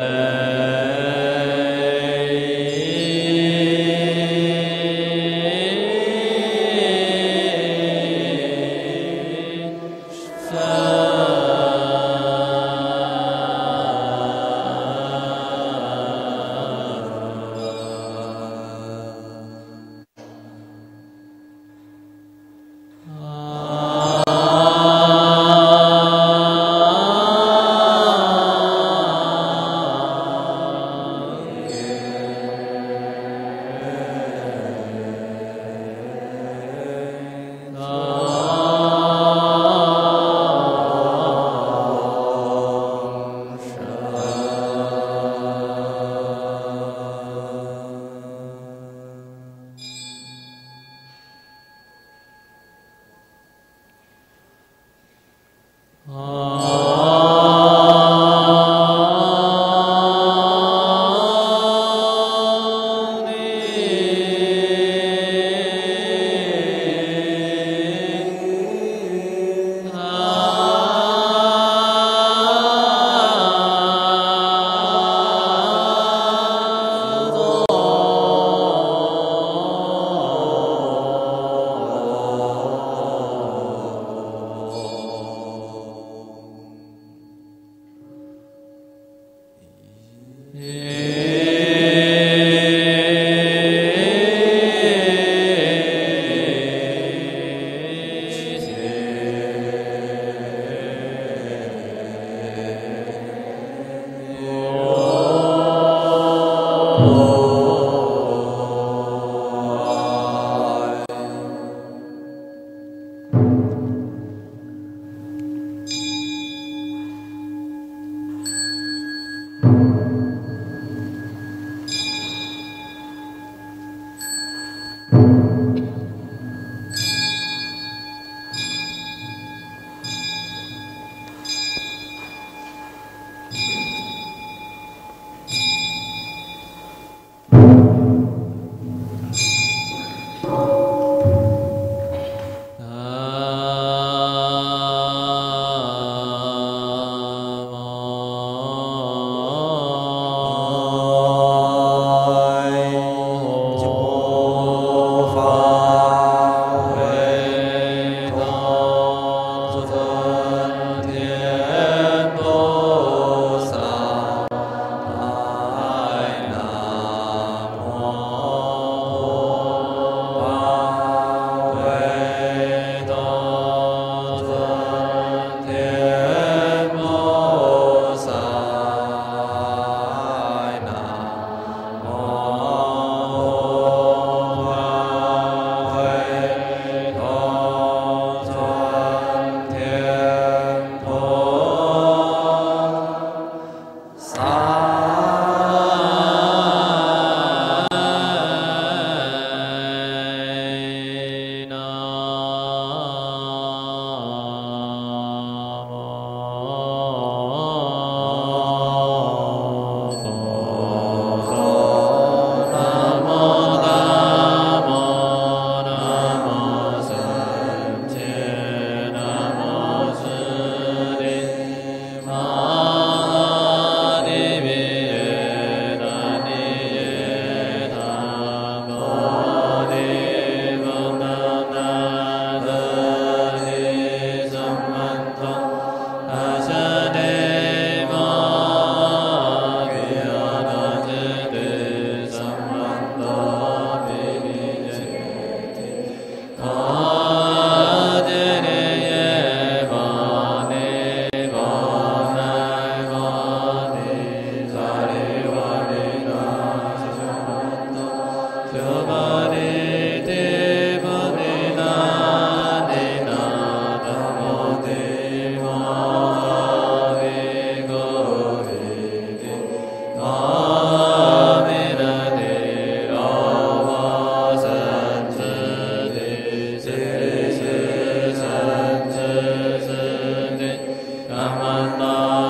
Uh... Amen. Brahmana.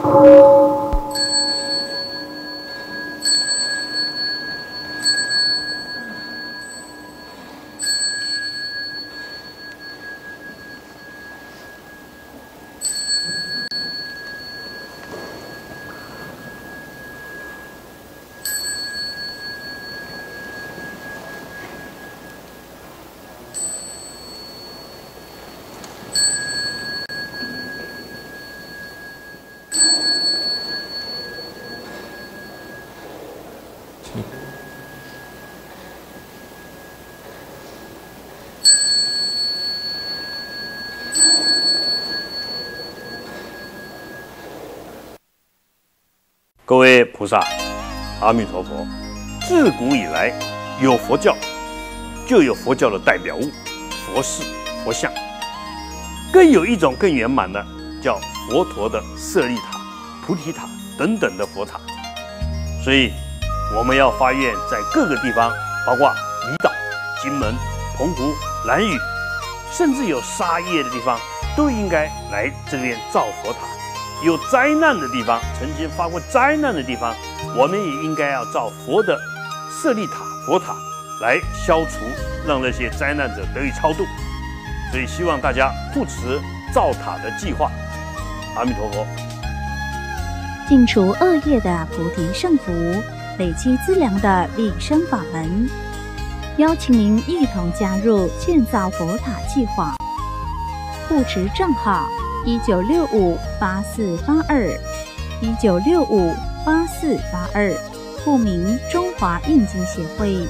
Oh. 各位菩萨，阿弥陀佛。自古以来，有佛教，就有佛教的代表物——佛事、佛像。更有一种更圆满的，叫佛陀的舍利塔、菩提塔等等的佛塔。所以，我们要发愿，在各个地方，包括离岛、金门、澎湖、兰屿，甚至有沙业的地方，都应该来这边造佛塔。有灾难的地方，曾经发过灾难的地方，我们也应该要造佛的舍利塔、佛塔来消除，让那些灾难者得以超度。所以希望大家扶持造塔的计划。阿弥陀佛。净除恶业的菩提圣福，累积资粮的立身法门，邀请您一同加入建造佛塔计划。护持账号。一九六五八四八二，一九六五八四八二，户名中华印经协会。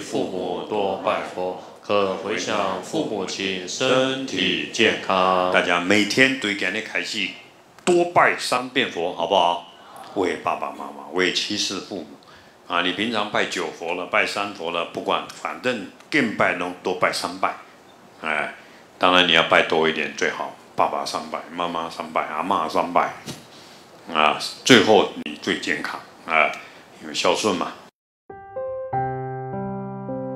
父母多拜佛，可回想父母亲身体健康，大家每天对今日开始多拜三遍佛，好不好？为爸爸妈妈，为七世父母啊！你平常拜九佛了，拜三佛了，不管，反正更拜都多拜三拜。哎，当然你要拜多一点最好，爸爸三拜，妈妈三拜，阿妈三拜啊！最后你最健康啊，因为孝顺嘛。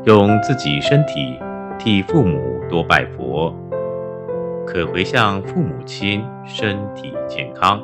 用自己身体。替父母多拜佛，可回向父母亲身体健康。